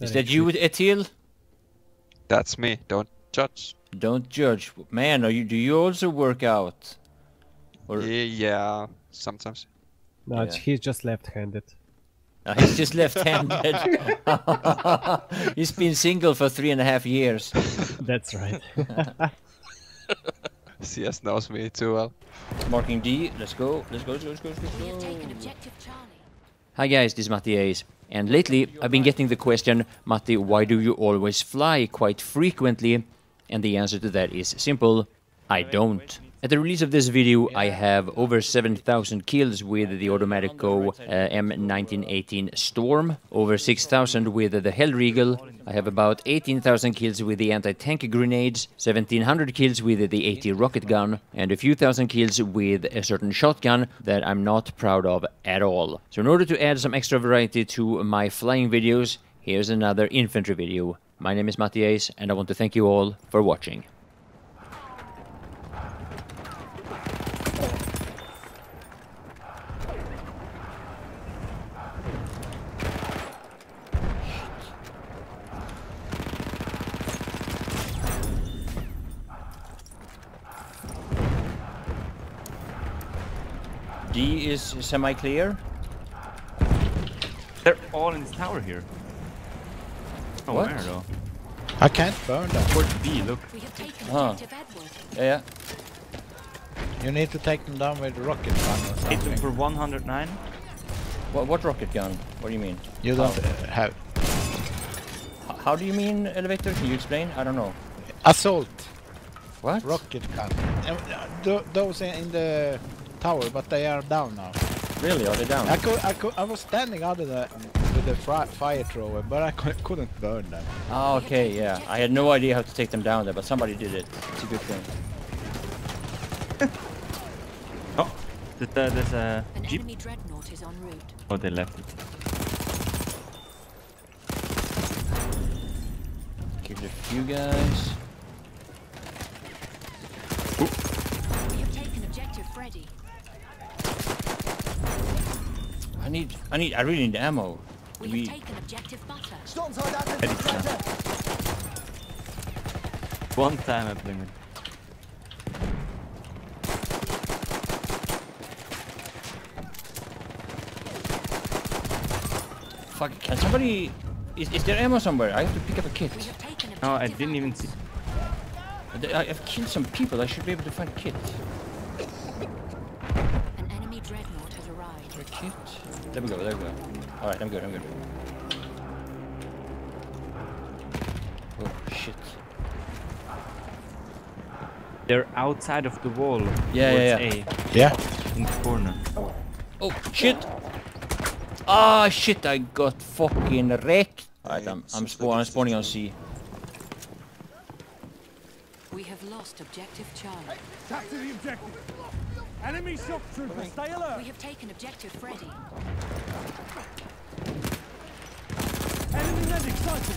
Is that you, Etil? That's me. Don't judge. Don't judge. Man, are you? Do you also work out? Or Yeah, sometimes. No, Yeah. he's just left-handed. Uh, he's just left-handed. he's been single for three and a half years. That's right. CS knows me too well. Marking D. Let's go. Let's go. Let's go. Let's go. Let's go. taken objective Charlie. Hi guys, this is Matti Ace. And lately I've been getting the question, Matti, why do you always fly quite frequently? And the answer to that is simple, I don't. At the release of this video, I have over 7,000 kills with the Automatico uh, M1918 Storm, over 6,000 with the Hellriegel, I have about 18,000 kills with the anti-tank grenades, 1,700 kills with the AT rocket gun, and a few thousand kills with a certain shotgun that I'm not proud of at all. So in order to add some extra variety to my flying videos, here's another infantry video. My name is Matthias, and I want to thank you all for watching. D is semi-clear. They're all in this tower here. Oh, What? where though? I can't burn them. Towards B, look. We have taken Huh. objective Yeah, yeah. You need to take them down with the rocket gun or Hit them something. for 109. What, what rocket gun? What do you mean? You don't uh, have How do you mean elevator? Can you explain? I don't know. assault What? rocket gun. Uh, th- those in the tower, but they are down now. Really? Are they down? I could, I could, I was standing under the with the fire thrower, but I couldn't burn them. Oh, okay, yeah. I had no idea how to take them down there, but somebody did it. It's a good thing. Oh, there's, uh, there's a An jeep. enemy dreadnought is en route. Oh, they left it. Killed a few guys. We have taken objective Freddy. I need, I need, I really need ammo. We we, have taken objective Butter. Edit now. One time I played it. fuck, can somebody, is, is there ammo somewhere? I have to pick up a kit. We have taken objective No, I didn't even see. I- I've killed some people, I should be able to find a kit. An enemy dreadnought has arrived. A kit? There we go, there we go. Alright, I'm good, I'm good. Oh, shit. They're outside of the wall. Yeah, yeah, Yeah. A, in the corner. Oh, shit! Ah, shit, I got fucking wrecked. Alright, I'm, I'm, spa I'm spawning on C. We have lost objective Charlie. Attack to the objective. Enemy shock trooper, stay alert. We have taken objective Freddy. Enemy medic sighted.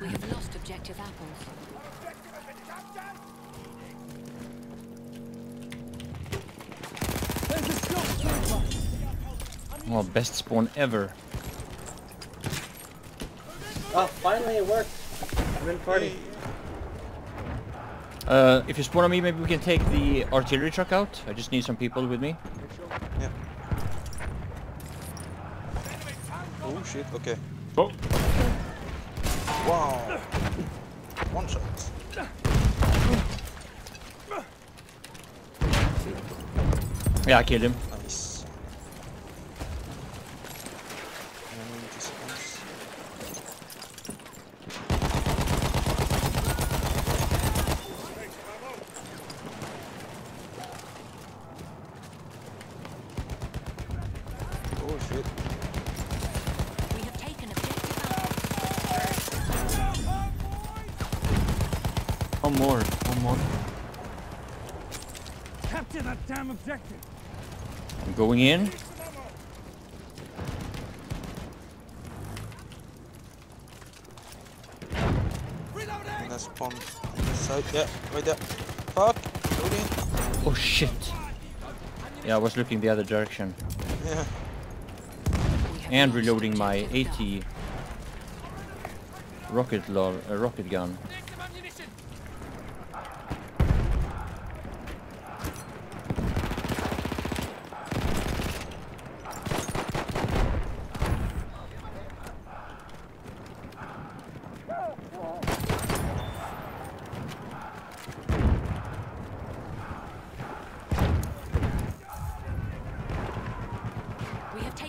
We have lost objective apples. There's a shock trooper. Oh, best spawn ever. Oh, finally it worked. I'm in party. Uh, if you spawn on me, maybe we can take the artillery truck out. I just need some people with me. Yeah. Oh shit, okay. Oh, Wow. One shot. Yeah, I killed him. One more. One more. Capture that damn objective. I'm going in. That's spawned on this side. Yeah, right there. Fuck. Loading. Oh shit. Yeah, I was looking the other direction. Yeah. And reloading my AT rocket, lo uh, rocket gun.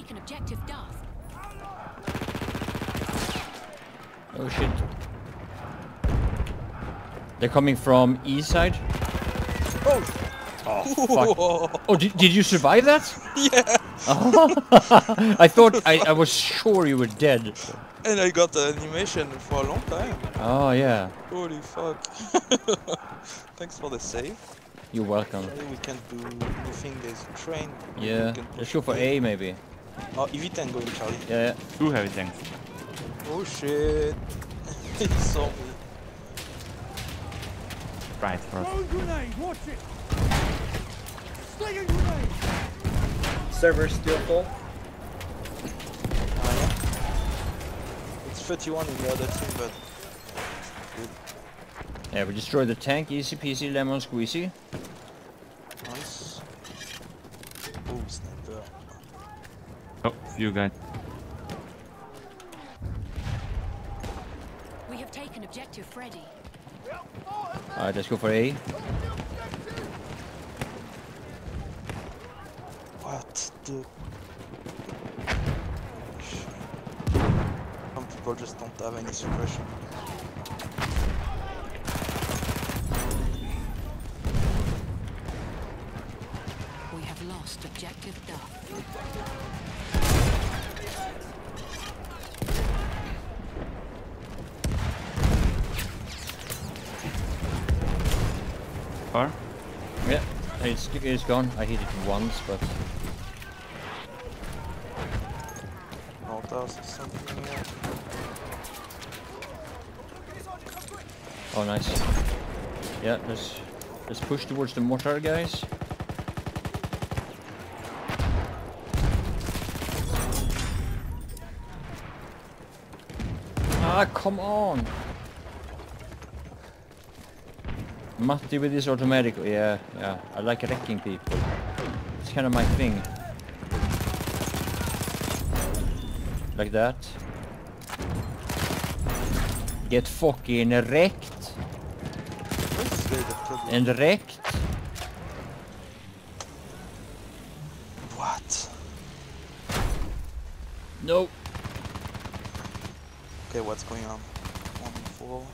Taken objective Duff. Oh shit. They're coming from east side. Oh! oh fuck. Oh, did, did you survive that? Yeah. I thought I, I was sure you were dead. And I got the animation for a long time. Oh yeah. Holy fuck. Thanks for the save. You're welcome. Sorry we can't do anything, there's a train. Yeah. We can Let's go for A maybe. Oh, EV10 going, Charlie. Yeah. yeah. Two heavy tanks. Oh shit. he saw me. Right for us. Throwing grenade, watch it! Slinging grenade! Server still full. Ah, yeah. It's 31 in the other team, but good. Yeah, we destroyed the tank, easy peasy, lemon squeezy. Nice. Oh, sniper. Oh, you guys. We have taken objective Freddy. Alright, let's go for A. What the? Some people just don't have any suppression. We have lost objective Duff. It's, it's gone. I hit it once, but or something. Yeah. oh nice. Yeah, let's let's push towards the mortar, guys. Ah, come on! Matti with his automatic. Yeah, yeah. I like wrecking people. It's kind of my thing. Like that. Get fucking wrecked Where's this guy that killed me? and wrecked. What? No. Okay, what's going on? One four.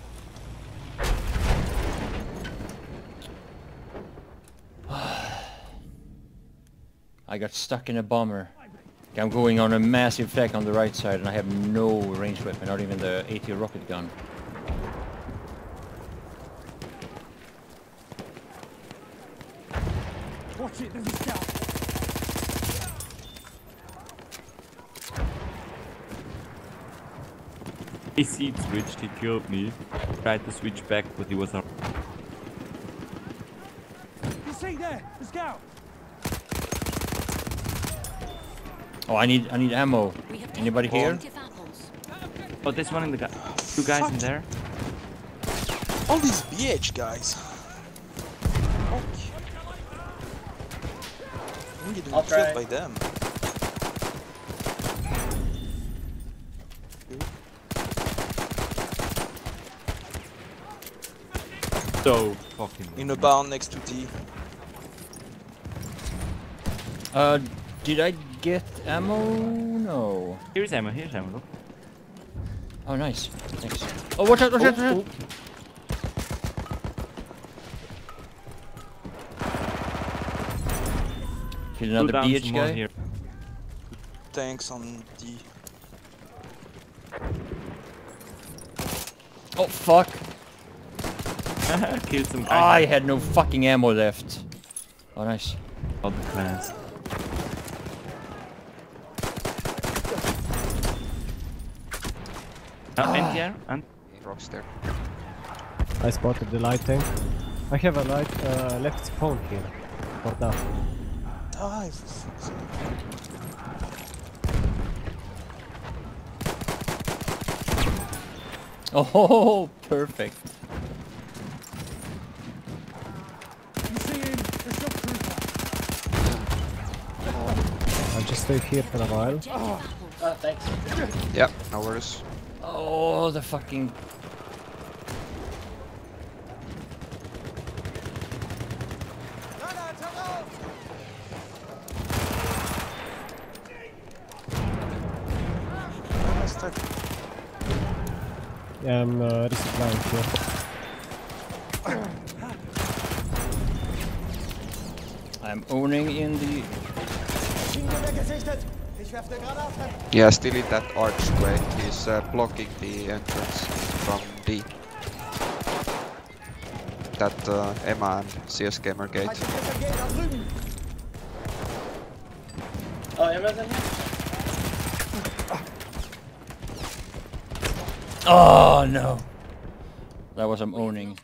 I got stuck in a bomber. I'm going on a massive flank on the right side and I have no ranged weapon, not even the AT rocket gun. Watch it, there's a scout. He seat switched, he killed me. Tried to switch back, but he was up. You see there, the scout. Oh, I need I need ammo. We have taken Anybody here? objective apples. Oh, there's one in the guy. Two guys in there. All these BH guys. Fuck. I'm getting I'll killed try. by them. So fucking. In a barn next to D. Uh, did I get ammo? No. Here's ammo, here's ammo, look. Oh, nice. Thanks. Oh, watch out, watch out, watch out. Kill Two another down, BH guy. here. Tanks on D. Oh, fuck. Killed some Ah, I had no fucking ammo left. Oh, nice. Oh, the class. Uh, Ah. and here, and Rocks there. I spotted the light tank. I have a light uh, left spawn here. For that. Die for fuck's sake. Oh, perfect. You see him? The shock trooper. I'll just stay here for a while. Oh, thanks. Yeah, no worries. Oh, the fucking. Where am I stuck? Yeah, I'm uh, resupplying here. I'm owning in the. Yeah, still in that archway. He's uh, blocking the entrance from D. That uh, Emma and CS Gamer gate. Oh, Emma's in here? Oh no! That was I'm owning.